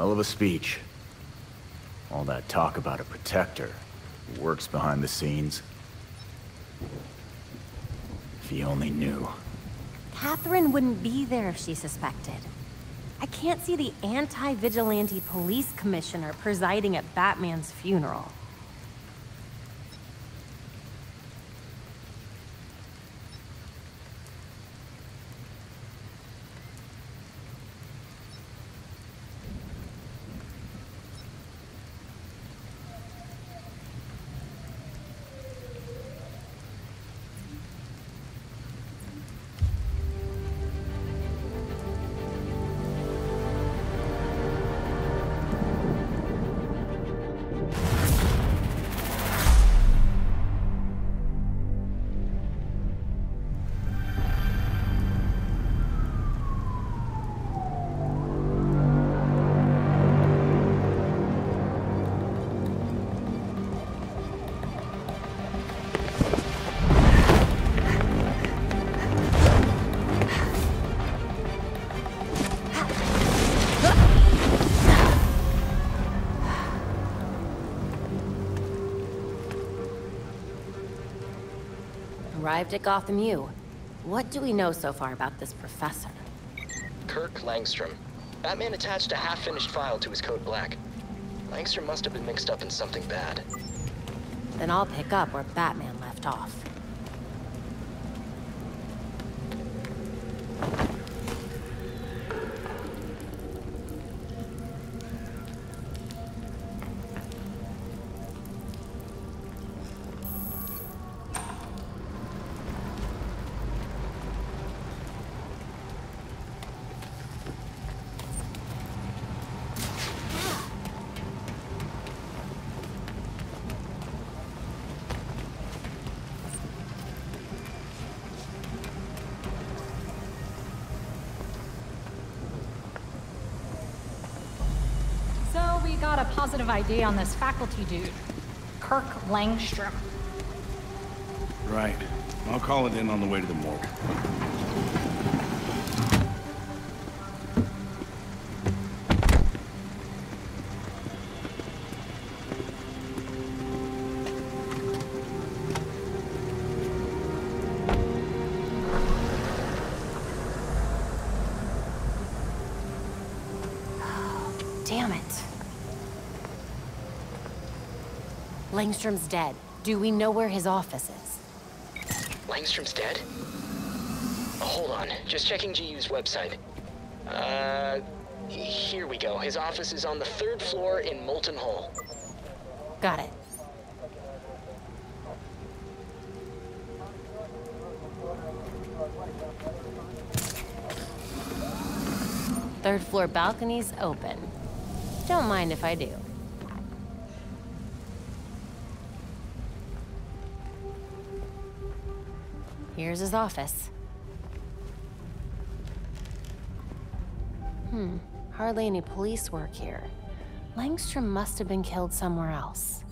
Hell of a speech. All that talk about a protector who works behind the scenes. If he only knew. Catherine wouldn't be there if she suspected. I can't see the anti-vigilante police commissioner presiding at Batman's funeral. Arrived at Gotham U. What do we know so far about this professor? Kirk Langstrom. Batman attached a half-finished file to his code black. Langstrom must have been mixed up in something bad. Then I'll pick up where Batman left off. A positive ID on this faculty dude, Kirk Langstrom. Right. I'll call it in on the way to the morgue. Langstrom's dead. Do we know where his office is? Langstrom's dead? Oh, hold on, just checking GU's website. Uh, here we go. His office is on the third floor in Molten Hall. Got it. Third floor balcony's open. Don't mind if I do. Here's his office. Hmm, hardly any police work here. Langstrom must have been killed somewhere else.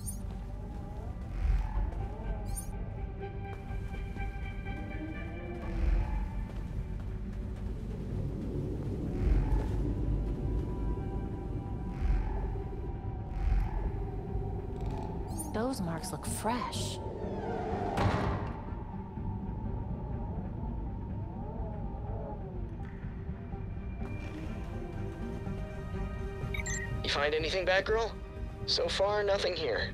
Those marks look fresh. Find anything, Batgirl? So far, nothing here.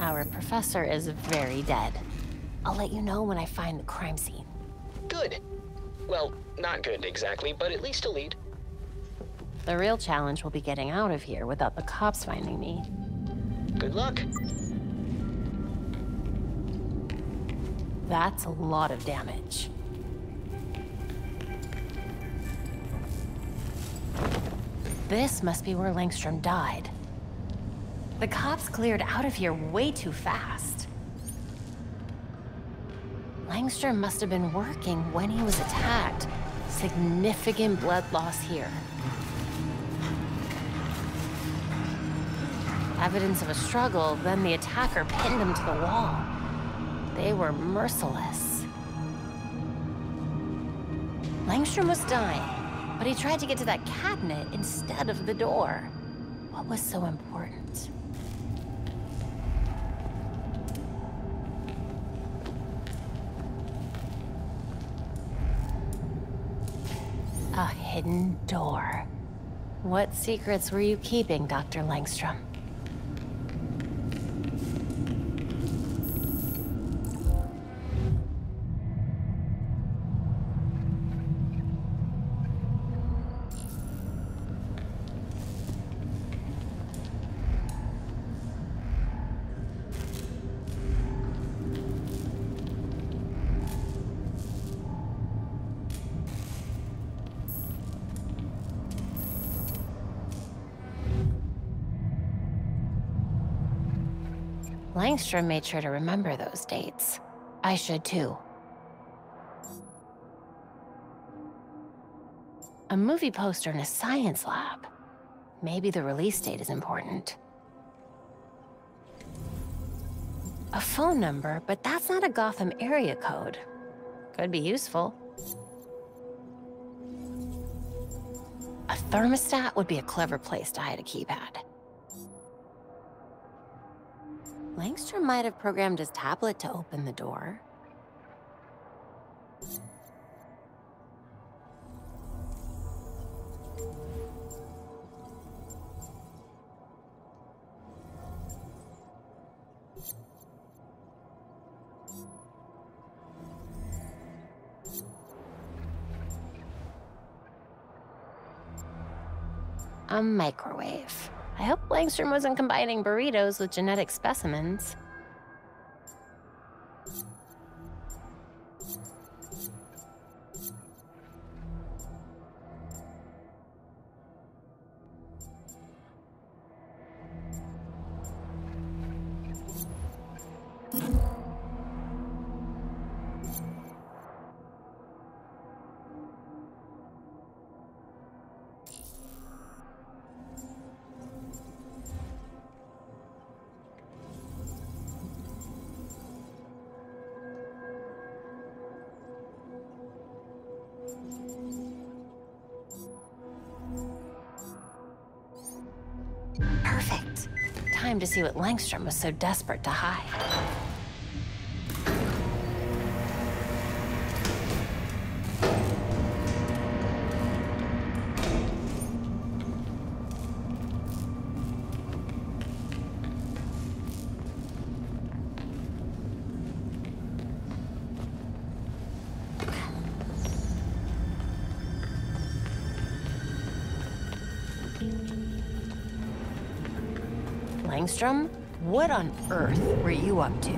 Our professor is very dead. I'll let you know when I find the crime scene. Good. Well, not good exactly, but at least a lead. The real challenge will be getting out of here without the cops finding me. Good luck. That's a lot of damage. This must be where Langstrom died. The cops cleared out of here way too fast. Langstrom must have been working when he was attacked. Significant blood loss here. Evidence of a struggle, then the attacker pinned him to the wall. They were merciless. Langstrom was dying, but he tried to get to that cabinet instead of the door. What was so important? A hidden door. What secrets were you keeping, Dr. Langstrom? Langstrom made sure to remember those dates. I should too. A movie poster in a science lab. Maybe the release date is important. A phone number, but that's not a Gotham area code. Could be useful. A thermostat would be a clever place to hide a keypad. Langstrom might have programmed his tablet to open the door. A microwave. I hope Langstrom wasn't combining burritos with genetic specimens. Time to see what Langstrom was so desperate to hide. Langstrom, what on earth were you up to?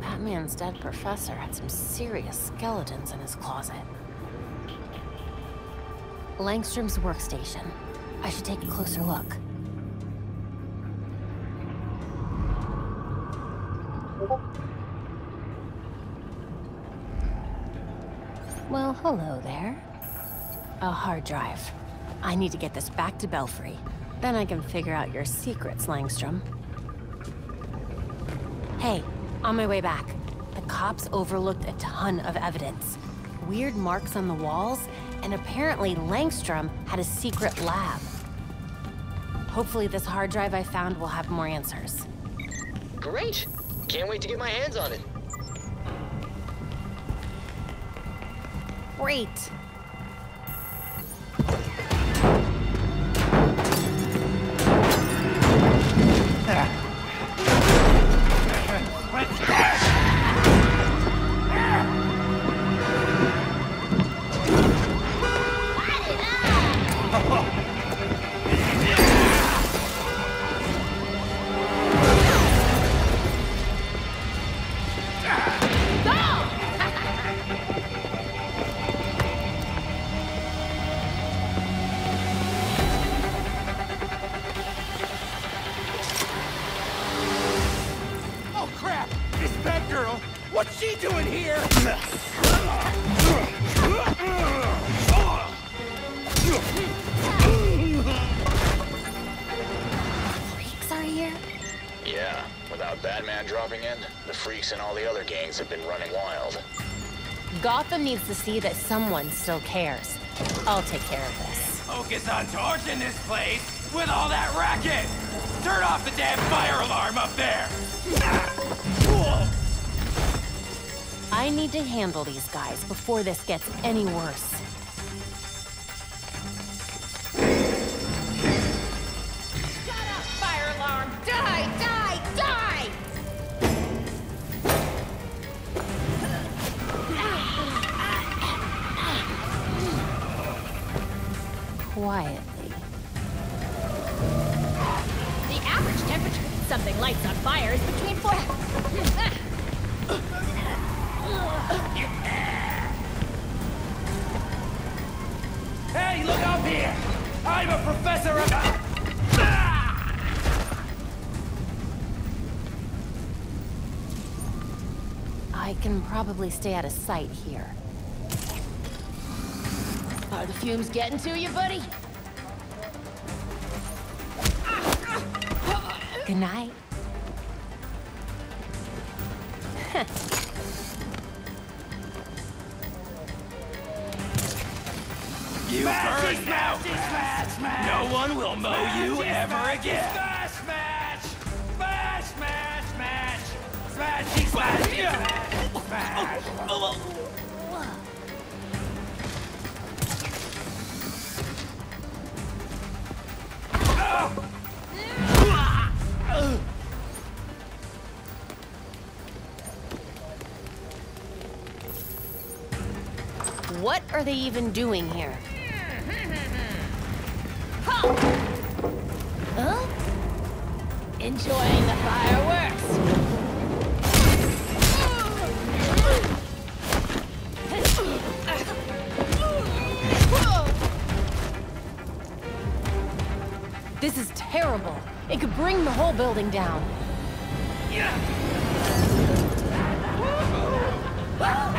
Batman's dead professor had some serious skeletons in his closet. Langstrom's workstation. I should take a closer look. Well, hello there. A hard drive. I need to get this back to Belfry. Then I can figure out your secrets, Langstrom. Hey, on my way back. The cops overlooked a ton of evidence. Weird marks on the walls, and apparently Langstrom had a secret lab. Hopefully this hard drive I found will have more answers. Great! Can't wait to get my hands on it. Great! All the other gangs have been running wild. Gotham needs to see that someone still cares. I'll take care of this. Focus on torching this place with all that racket! Turn off the damn fire alarm up there! I need to handle these guys before this gets any worse. Quietly. The average temperature something lights on fire is between four... Hey, look up here! I'm a professor of... I can probably stay out of sight here. Are the fumes getting to you, buddy? Good night. You burn now! No one will mow you ever again! What are they even doing here? Huh? Enjoying the fireworks? Terrible. It could bring the whole building down. Hostages.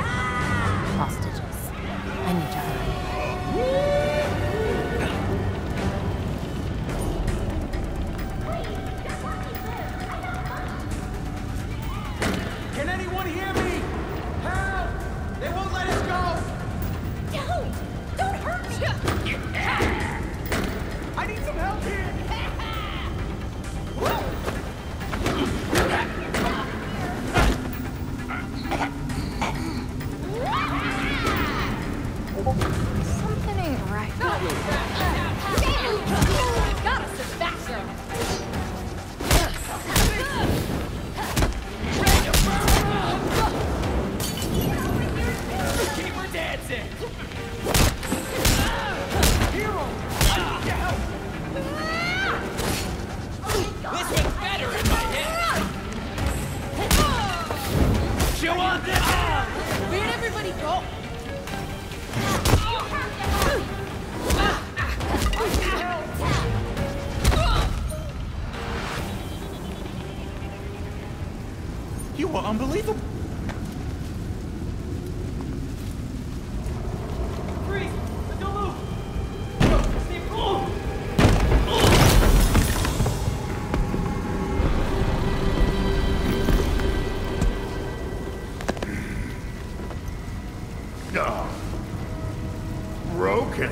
Broken.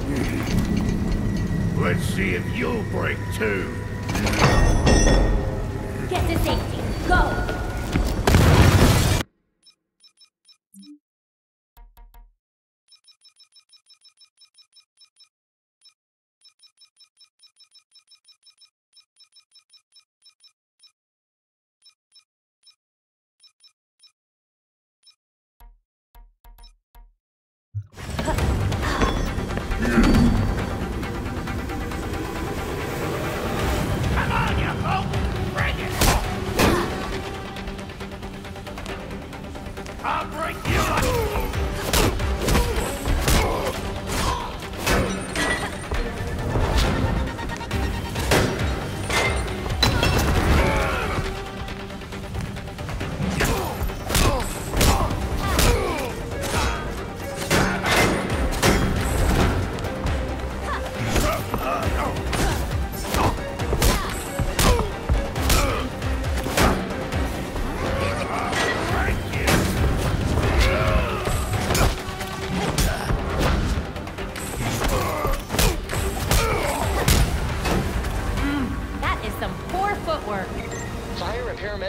Hmm. Let's see if you'll break too.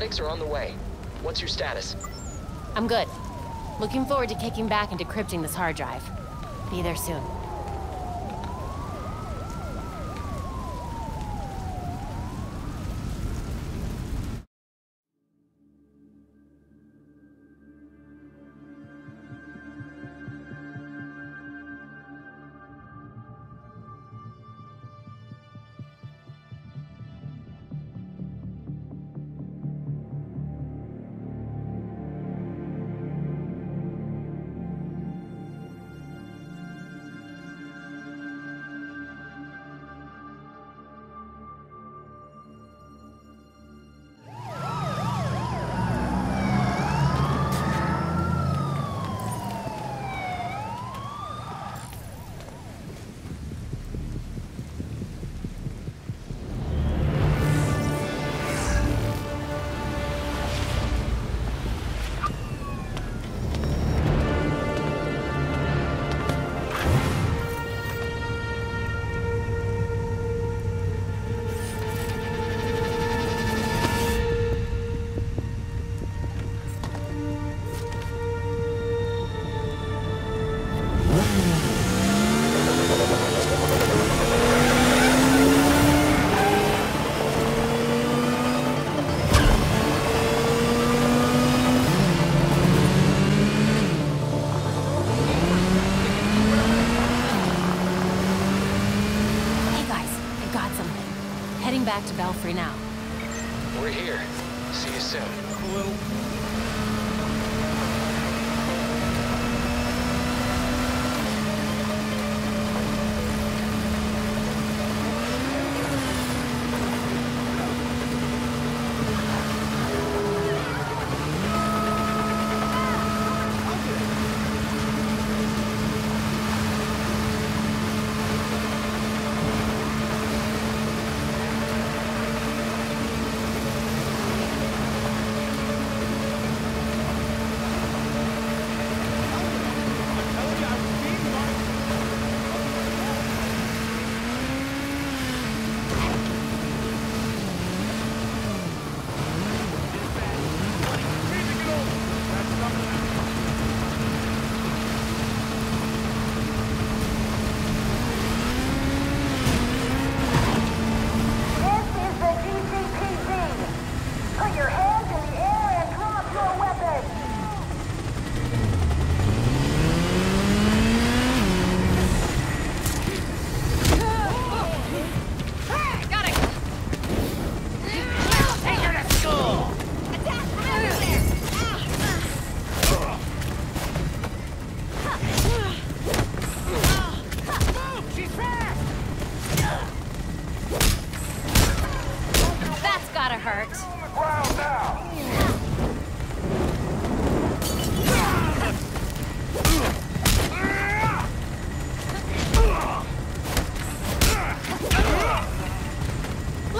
Cosmetics are on the way. What's your status? I'm good. Looking forward to kicking back and decrypting this hard drive. Be there soon. Back to Belfry now.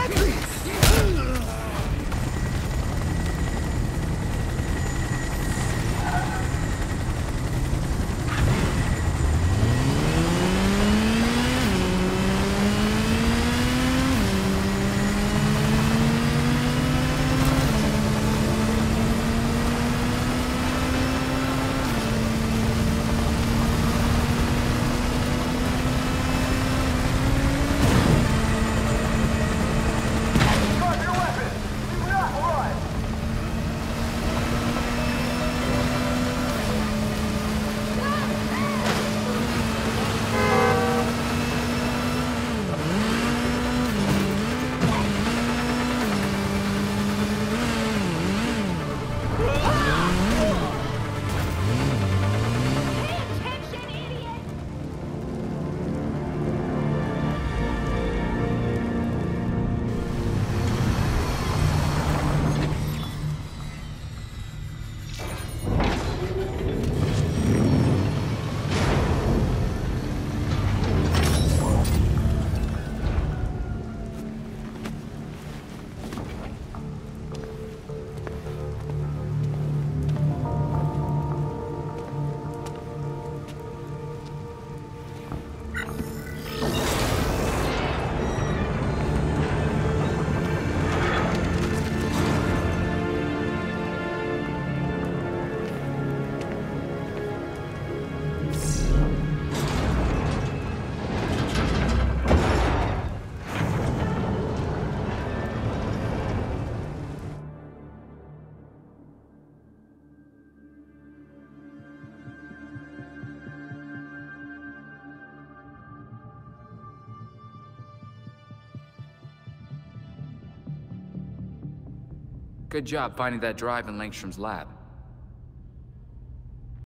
Attack! Good job finding that drive in Langstrom's lab.